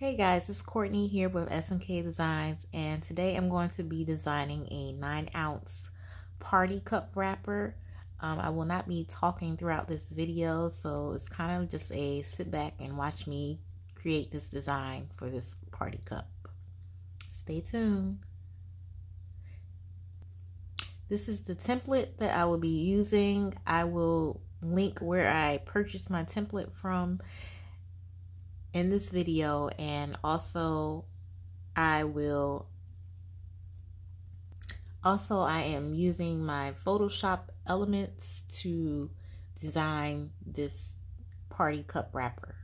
Hey guys, it's Courtney here with S&K Designs and today I'm going to be designing a 9 ounce party cup wrapper. Um, I will not be talking throughout this video so it's kind of just a sit back and watch me create this design for this party cup. Stay tuned. This is the template that I will be using. I will link where I purchased my template from in this video and also I will also I am using my Photoshop elements to design this party cup wrapper.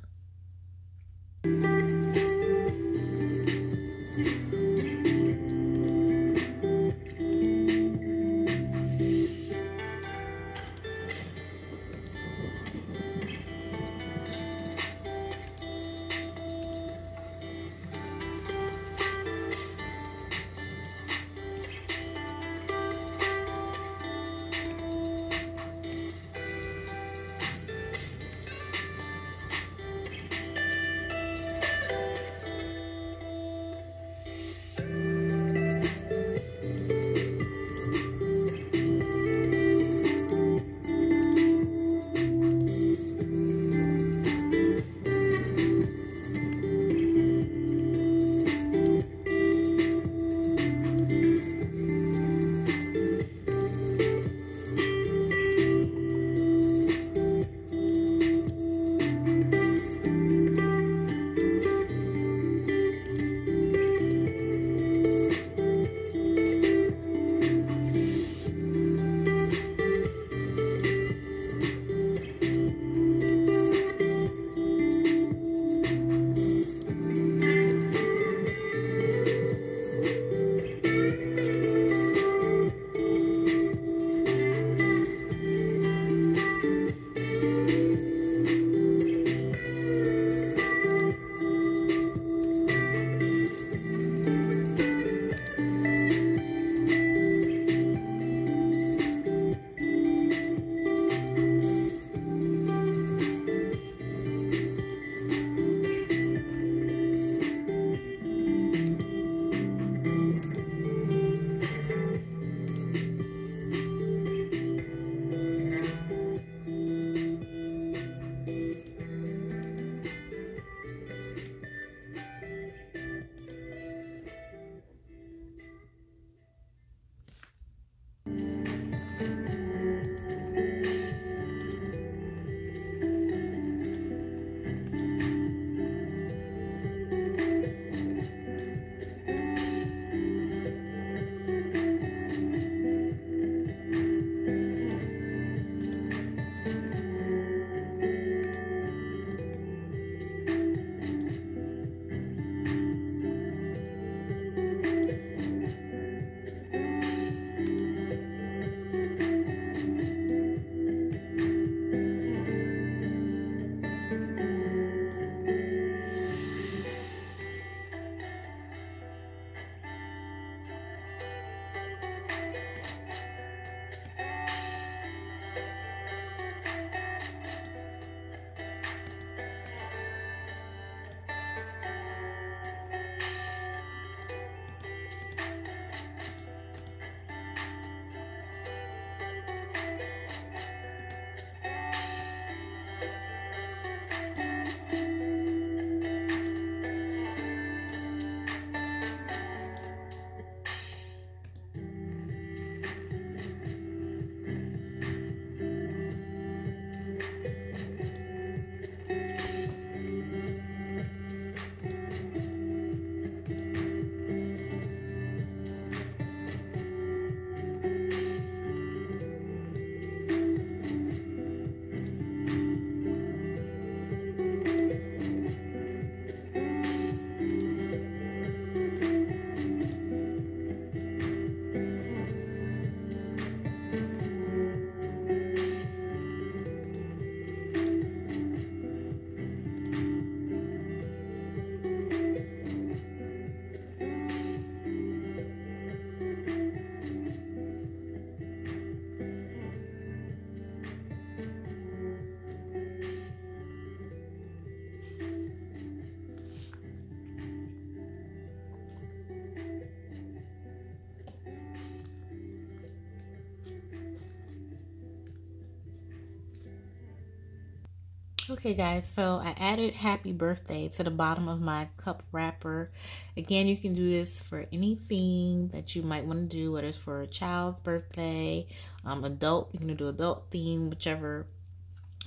Okay guys, so I added happy birthday to the bottom of my cup wrapper. Again, you can do this for any theme that you might want to do, whether it's for a child's birthday, um, adult, you can do adult theme, whichever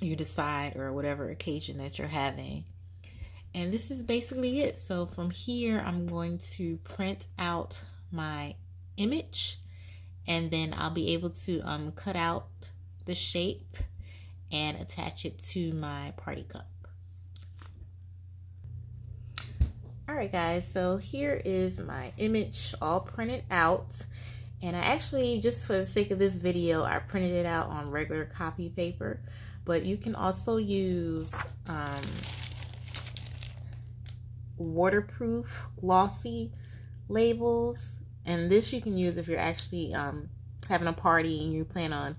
you decide or whatever occasion that you're having. And this is basically it. So from here, I'm going to print out my image and then I'll be able to um, cut out the shape and attach it to my party cup. Alright guys, so here is my image all printed out. And I actually, just for the sake of this video, I printed it out on regular copy paper. But you can also use um, waterproof glossy labels. And this you can use if you're actually um, having a party and you plan on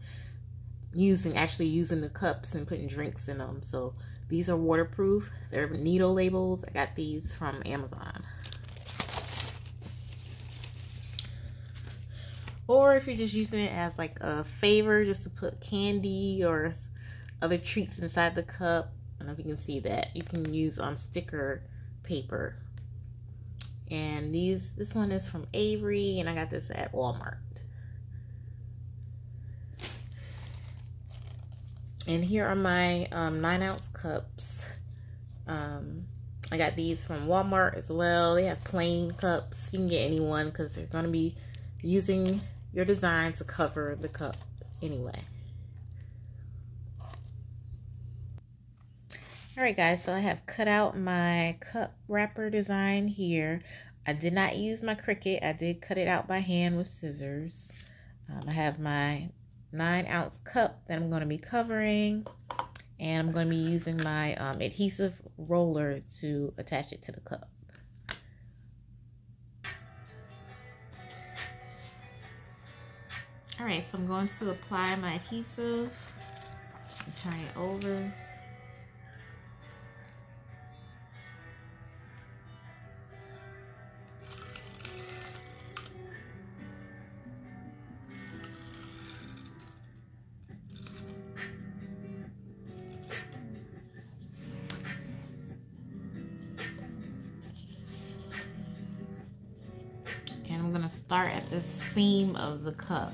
using actually using the cups and putting drinks in them. So these are waterproof. They're Neato labels. I got these from Amazon. Or if you're just using it as like a favor, just to put candy or other treats inside the cup. I don't know if you can see that. You can use um, sticker paper. And these, this one is from Avery, and I got this at Walmart. And here are my um, nine ounce cups. Um, I got these from Walmart as well. They have plain cups. You can get any one because they're going to be using your design to cover the cup anyway. Alright guys, so I have cut out my cup wrapper design here. I did not use my Cricut. I did cut it out by hand with scissors. Um, I have my nine ounce cup that I'm going to be covering and I'm going to be using my um, adhesive roller to attach it to the cup. All right, so I'm going to apply my adhesive and turn it over. I'm going to start at the seam of the cup.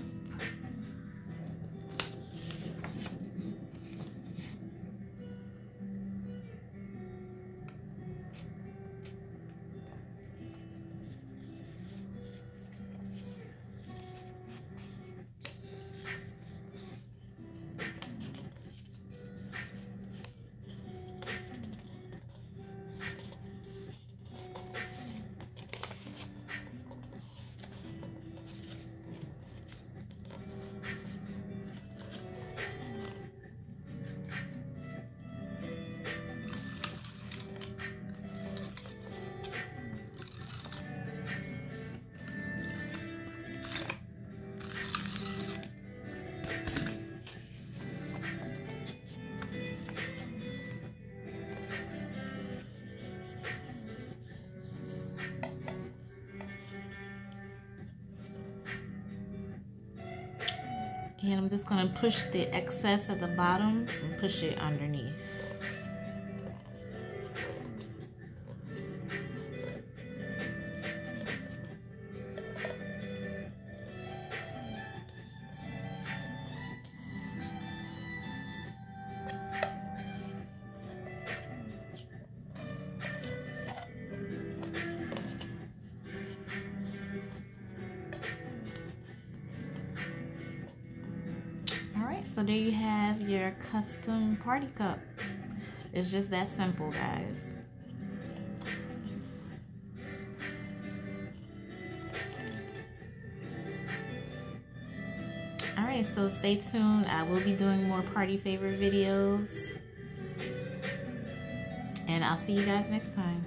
And I'm just going to push the excess at the bottom and push it underneath. So there you have your custom party cup. It's just that simple, guys. Alright, so stay tuned. I will be doing more party favor videos. And I'll see you guys next time.